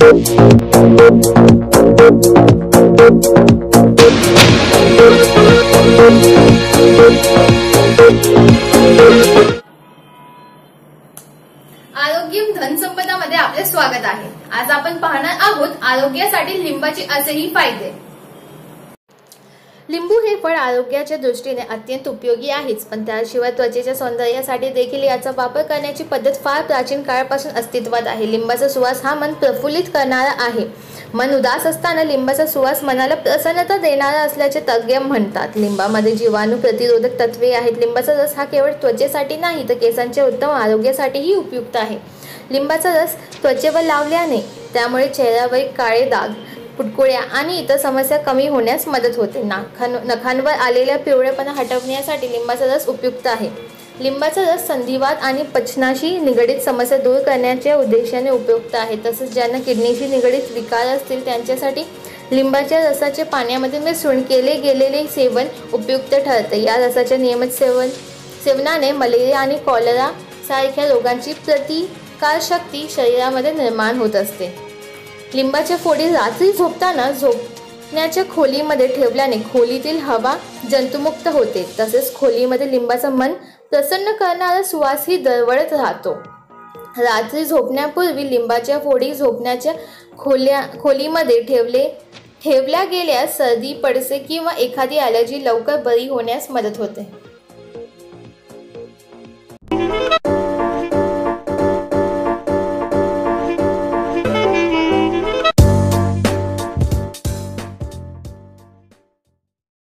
आरोग्य धनसंपदामध्ये आपले स्वागत आहे. आज आपण पाहणार आहोत आरोग्यासाठी लिंबाचे असेही फायदे. लिंबू हे फळ आरोग्याच्या दृष्टीने अत्यंत उपयोगी आहेच पण त्याशिवाय त्वचेच्या सौंदर्यासाठी देखील याचा वापर करण्याची पद्धत फार प्राचीन काळापासून अस्तित्वात आहे. लिंबाचा सुवास हा मन प्रफुल्लित करणारा आहे. मन उदास असताना लिंबाचा सुवास मनाला प्रसन्नता देणारा असल्याचे तज्ज्ञ म्हणतात. लिंबामध्ये जीवाणू प्रतिरोधक तत्वे आहेत. लिंबाचा रस हा केवळ त्वचेसाठी नाही तर केसांच्या उत्तम आरोग्यासाठीही उपयुक्त आहे. लिंबाचा रस त्वचेवर लावल्याने त्यामुळे चेहऱ्यावर काळे दाग फुटकुळ्या आणि इतर समस्या कमी होण्यास मदत होते. नाखां नखांवर आलेल्या पिवळेपणा हटवण्यासाठी लिंबाचा रस उपयुक्त आहे. लिंबाचा रस संधिवात आणि पचनाशी निगडीत समस्या दूर करण्याच्या उद्देशाने उपयुक्त आहे. तसेच ज्यांना किडनीशी निगडीत विकार असतील त्यांच्यासाठी लिंबाच्या रसाचे पाण्यामध्ये मिसळून केले गेलेले सेवन उपयुक्त ठरते. या रसाच्या नियमित सेवन सेवनाने मलेरिया आणि कॉलरा सारख्या रोगांची प्रतिकारशक्ती शरीरामध्ये निर्माण होत असते. लिंबाच्या फोडी रात्री झोपताना झोपण्याच्या खोलीमध्ये ठेवल्याने खोलीतील हवा जंतुमुक्त होते. तसेच खोलीमध्ये लिंबाचं मन प्रसन्न करणारा सुवासही दरवळत राहतो. रात्री झोपण्यापूर्वी लिंबाच्या फोडी झोपण्याच्या खोल्या खोलीमध्ये ठेवले ठेवल्या गेल्यास सर्दी पडसे किंवा एखादी ॲलर्जी लवकर बरी होण्यास मदत होते.